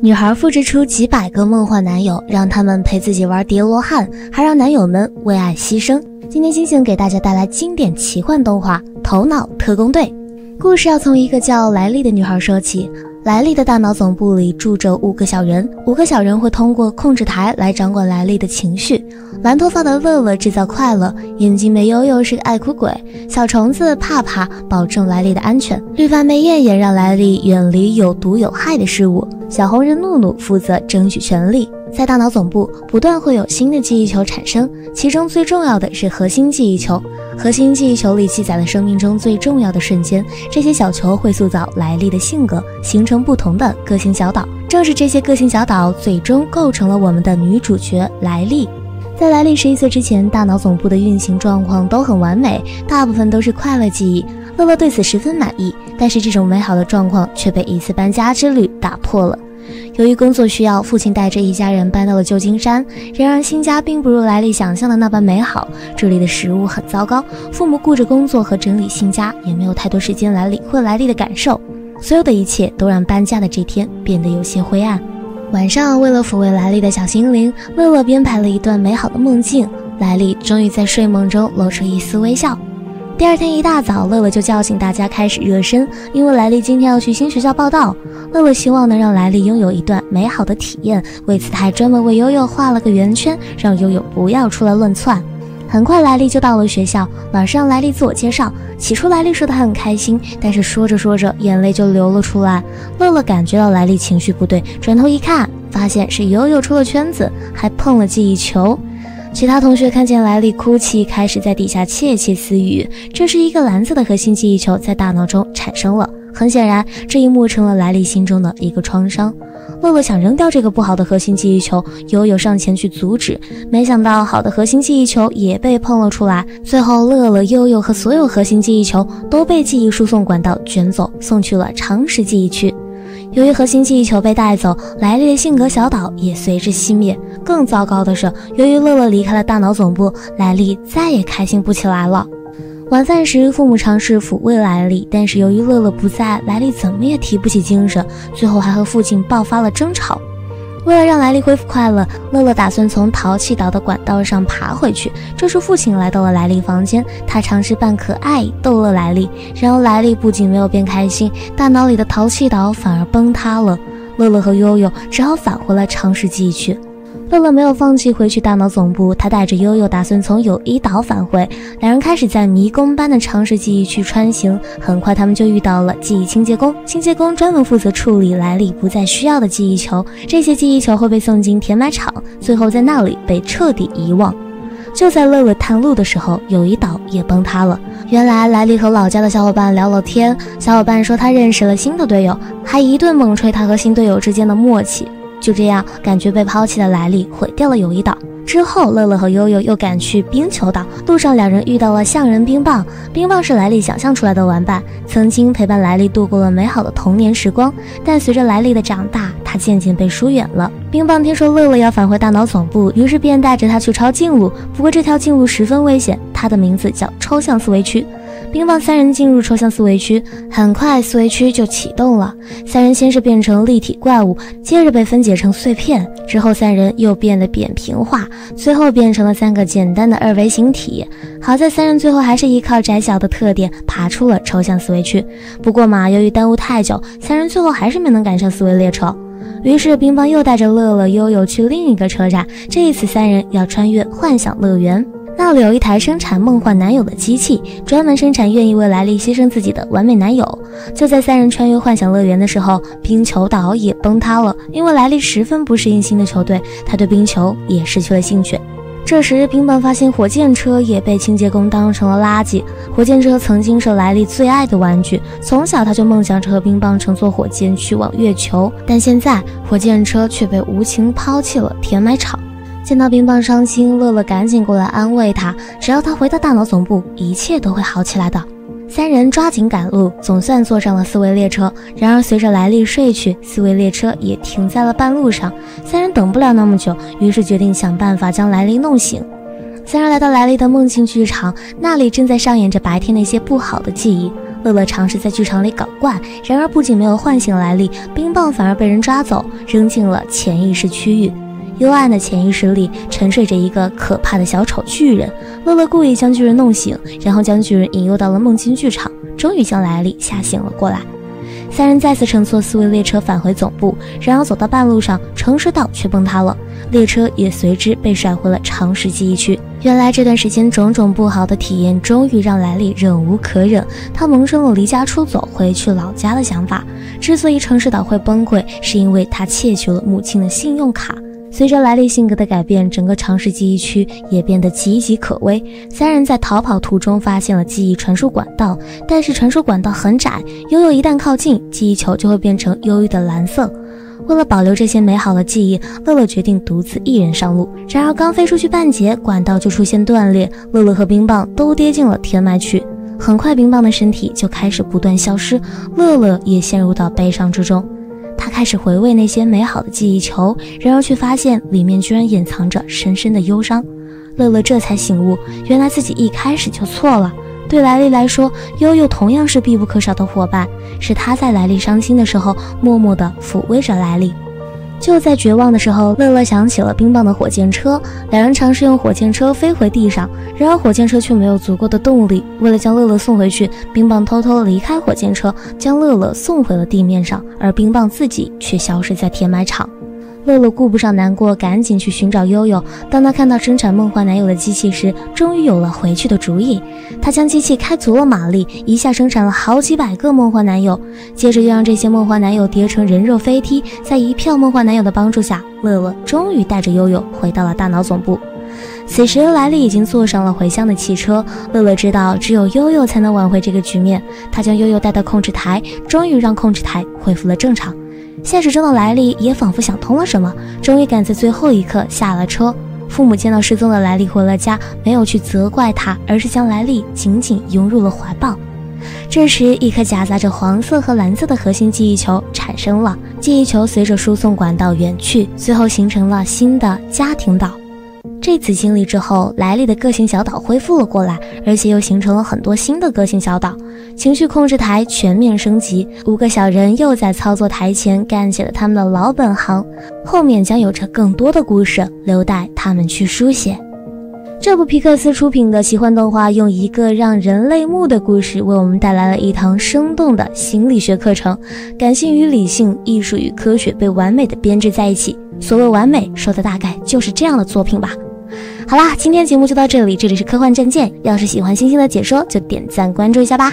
女孩复制出几百个梦幻男友，让他们陪自己玩叠罗汉，还让男友们为爱牺牲。今天星星给大家带来经典奇幻动画《头脑特工队》。故事要从一个叫莱利的女孩说起。莱利的大脑总部里住着五个小人，五个小人会通过控制台来掌管莱利的情绪。蓝头发的乐乐制造快乐，眼睛妹悠悠是个爱哭鬼，小虫子怕怕保证莱利的安全，绿发妹燕燕让莱利远离有毒有害的事物，小红人怒怒负责争取权利。在大脑总部，不断会有新的记忆球产生，其中最重要的是核心记忆球。核心记忆球里记载了生命中最重要的瞬间，这些小球会塑造莱利的性格，形成不同的个性小岛。正是这些个性小岛，最终构成了我们的女主角莱利。在莱利十一岁之前，大脑总部的运行状况都很完美，大部分都是快乐记忆。乐乐对此十分满意，但是这种美好的状况却被一次搬家之旅打破了。由于工作需要，父亲带着一家人搬到了旧金山。然而，新家并不如莱利想象的那般美好。这里的食物很糟糕，父母顾着工作和整理新家，也没有太多时间来理会莱利的感受。所有的一切都让搬家的这天变得有些灰暗。晚上，为了抚慰莱利的小心灵，乐乐编排了一段美好的梦境。莱利终于在睡梦中露出一丝微笑。第二天一大早，乐乐就叫醒大家开始热身，因为莱利今天要去新学校报道。乐乐希望能让莱利拥有一段美好的体验，为此他还专门为悠悠画了个圆圈，让悠悠不要出来乱窜。很快，莱利就到了学校，老师让莱利自我介绍。起初，莱利说她很开心，但是说着说着，眼泪就流了出来。乐乐感觉到莱利情绪不对，转头一看，发现是悠悠出了圈子，还碰了记忆球。其他同学看见莱利哭泣，开始在底下窃窃私语。这是，一个蓝色的核心记忆球在大脑中产生了。很显然，这一幕成了莱利心中的一个创伤。乐乐想扔掉这个不好的核心记忆球，悠悠上前去阻止，没想到好的核心记忆球也被碰了出来。最后，乐乐、悠悠和所有核心记忆球都被记忆输送管道卷走，送去了常识记忆区。由于核心记忆球被带走，莱利的性格小岛也随之熄灭。更糟糕的是，由于乐乐离开了大脑总部，莱利再也开心不起来了。晚饭时，父母尝试抚慰莱利，但是由于乐乐不在，莱利怎么也提不起精神，最后还和父亲爆发了争吵。为了让莱利恢复快乐，乐乐打算从淘气岛的管道上爬回去。这时，父亲来到了莱利房间，他尝试扮可爱逗乐莱利，然后莱利不仅没有变开心，大脑里的淘气岛反而崩塌了。乐乐和悠悠只好返回了常识记忆区。乐乐没有放弃回去大脑总部，他带着悠悠打算从友谊岛返回。两人开始在迷宫般的常识记忆区穿行，很快他们就遇到了记忆清洁工。清洁工专门负责处理莱利不再需要的记忆球，这些记忆球会被送进填埋场，最后在那里被彻底遗忘。就在乐乐探路的时候，友谊岛也崩塌了。原来莱利和老家的小伙伴聊了天，小伙伴说他认识了新的队友，还一顿猛吹他和新队友之间的默契。就这样，感觉被抛弃的莱利毁掉了友谊岛。之后，乐乐和悠悠又赶去冰球岛，路上两人遇到了象人冰棒。冰棒是莱利想象出来的玩伴，曾经陪伴莱利度过了美好的童年时光。但随着莱利的长大，他渐渐被疏远了。冰棒听说乐乐要返回大脑总部，于是便带着他去抄近路。不过这条近路十分危险，它的名字叫抽象思维区。冰棒三人进入抽象思维区，很快思维区就启动了。三人先是变成立体怪物，接着被分解成碎片，之后三人又变得扁平化，最后变成了三个简单的二维形体。好在三人最后还是依靠窄小的特点爬出了抽象思维区。不过嘛，由于耽误太久，三人最后还是没能赶上思维列车。于是冰棒又带着乐乐、悠悠去另一个车站，这一次三人要穿越幻想乐园。那里有一台生产梦幻男友的机器，专门生产愿意为莱利牺牲自己的完美男友。就在三人穿越幻想乐园的时候，冰球岛也崩塌了。因为莱利十分不适应新的球队，他对冰球也失去了兴趣。这时，冰棒发现火箭车也被清洁工当成了垃圾。火箭车曾经是莱利最爱的玩具，从小他就梦想着和冰棒乘坐火箭去往月球，但现在火箭车却被无情抛弃了填埋场。见到冰棒伤心，乐乐赶紧过来安慰他。只要他回到大脑总部，一切都会好起来的。三人抓紧赶路，总算坐上了思维列车。然而，随着莱利睡去，思维列车也停在了半路上。三人等不了那么久，于是决定想办法将莱利弄醒。三人来到莱利的梦境剧场，那里正在上演着白天那些不好的记忆。乐乐尝试在剧场里搞怪，然而不仅没有唤醒莱利，冰棒反而被人抓走，扔进了潜意识区域。幽暗的潜意识里沉睡着一个可怕的小丑巨人。乐乐故意将巨人弄醒，然后将巨人引诱到了梦境剧场，终于将莱利吓醒了过来。三人再次乘坐四维列车返回总部，然而走到半路上，城市岛却崩塌了，列车也随之被甩回了常识记忆区。原来这段时间种种不好的体验，终于让莱利忍无可忍，他萌生了离家出走、回去老家的想法。之所以城市岛会崩溃，是因为他窃取了母亲的信用卡。随着莱利性格的改变，整个常识记忆区也变得岌岌可危。三人在逃跑途中发现了记忆传输管道，但是传输管道很窄，悠悠一旦靠近，记忆球就会变成忧郁的蓝色。为了保留这些美好的记忆，乐乐决定独自一人上路。然而刚飞出去半截，管道就出现断裂，乐乐和冰棒都跌进了天脉去。很快，冰棒的身体就开始不断消失，乐乐也陷入到悲伤之中。他开始回味那些美好的记忆球，然而却发现里面居然隐藏着深深的忧伤。乐乐这才醒悟，原来自己一开始就错了。对莱利来说，悠悠同样是必不可少的伙伴，是他在莱利伤心的时候默默的抚慰着莱利。就在绝望的时候，乐乐想起了冰棒的火箭车，两人尝试用火箭车飞回地上，然而火箭车却没有足够的动力。为了将乐乐送回去，冰棒偷偷离开火箭车，将乐乐送回了地面上，而冰棒自己却消失在填埋场。乐乐顾不上难过，赶紧去寻找悠悠。当他看到生产梦幻男友的机器时，终于有了回去的主意。他将机器开足了马力，一下生产了好几百个梦幻男友，接着又让这些梦幻男友叠成人肉飞梯。在一票梦幻男友的帮助下，乐乐终于带着悠悠回到了大脑总部。此时，莱利已经坐上了回乡的汽车。乐乐知道，只有悠悠才能挽回这个局面。他将悠悠带到控制台，终于让控制台恢复了正常。现实中的莱利也仿佛想通了什么，终于赶在最后一刻下了车。父母见到失踪的莱利回了家，没有去责怪他，而是将莱利紧紧拥入了怀抱。这时，一颗夹杂着黄色和蓝色的核心记忆球产生了，记忆球随着输送管道远去，最后形成了新的家庭岛。这次经历之后，莱利的个性小岛恢复了过来，而且又形成了很多新的个性小岛。情绪控制台全面升级，五个小人又在操作台前干起了他们的老本行。后面将有着更多的故事，留待他们去书写。这部皮克斯出品的奇幻动画，用一个让人泪目的故事，为我们带来了一堂生动的心理学课程。感性与理性，艺术与科学被完美的编织在一起。所谓完美，说的大概就是这样的作品吧。好啦，今天节目就到这里，这里是科幻战舰。要是喜欢星星的解说，就点赞关注一下吧。